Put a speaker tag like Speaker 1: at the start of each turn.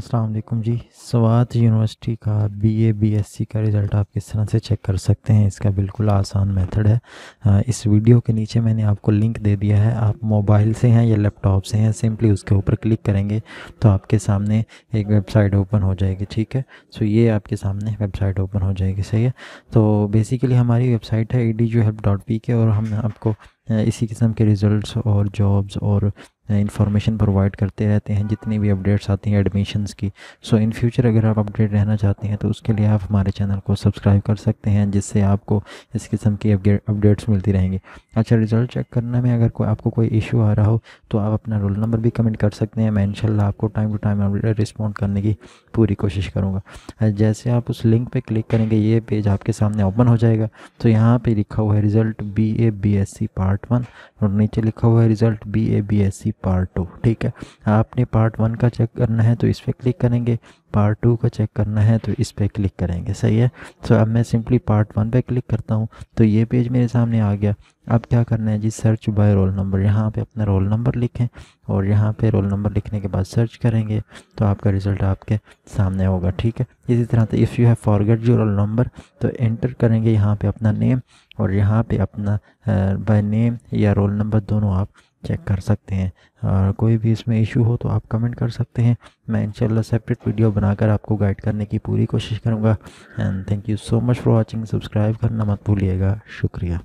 Speaker 1: अस्सलाम वालेकुम जी। स्वात यूनिवर्सिटी का बीए बीएससी का रिज़ल्ट आप किस तरह से चेक कर सकते हैं? इसका बिल्कुल आसान मेथड है। इस वीडियो के नीचे मैंने आपको लिंक दे दिया है। आप मोबाइल से हैं या लैपटॉप से हैं, सिंपली उसके ऊपर क्लिक करेंगे तो आपके सामने एक वेबसाइट ओपन हो जाएगी, ठीक है? सो, ये आपके सामने वेबसाइट ओपन हो जाएगी, सही है? तो बेसिकली हमारी वेबसाइट है ई डी और हम आपको इसी किस्म के रिज़ल्ट और जॉब्स और इंफॉर्मेशन प्रोवाइड करते रहते हैं, जितनी भी अपडेट्स आती हैं एडमिशन्स की। सो इन फ्यूचर अगर आप अपडेट रहना चाहते हैं तो उसके लिए आप हमारे चैनल को सब्सक्राइब कर सकते हैं, जिससे आपको इस किस्म की अपडेट्स मिलती रहेंगी। अच्छा रिज़ल्ट चेक करने में अगर कोई आपको कोई इशू आ रहा हो तो आप अपना रोल नंबर भी कमेंट कर सकते हैं। मैं इनशाला आपको टाइम टू टाइम रिस्पॉन्ड करने की पूरी कोशिश करूँगा। जैसे आप उस लिंक पर क्लिक करेंगे, ये पेज आपके सामने ओपन हो जाएगा। तो यहाँ पर लिखा हुआ है result B A B S C part one और नीचे लिखा हुआ है result B A B S C part two ठीक है? आपने पार्ट वन का चेक करना है तो इस पर क्लिक करेंगे पार्ट टू का चेक करना है तो इस पर क्लिक करेंगे, सही है? तो अब मैं सिंपली पार्ट वन पे क्लिक करता हूँ तो ये पेज मेरे सामने आ गया। अब क्या करना है जी? सर्च बाय रोल नंबर यहाँ पे अपना रोल नंबर लिखें और यहाँ पे रोल नंबर लिखने के बाद सर्च करेंगे तो आपका रिज़ल्ट आपके सामने होगा, ठीक है? इसी तरह से इफ़ यू हैव फॉरगेट जो रोल नंबर तो एंटर करेंगे यहाँ पे अपना नेम और यहाँ पे अपना बाय नेम या रोल नंबर दोनों आप चेक कर सकते हैं। और कोई भी इसमें इशू हो तो आप कमेंट कर सकते हैं। मैं इंशाल्लाह सेपरेट वीडियो बनाकर आपको गाइड करने की पूरी कोशिश करूँगा। And thank you so much for watching subscribe करना मत भूलिएगा। शुक्रिया।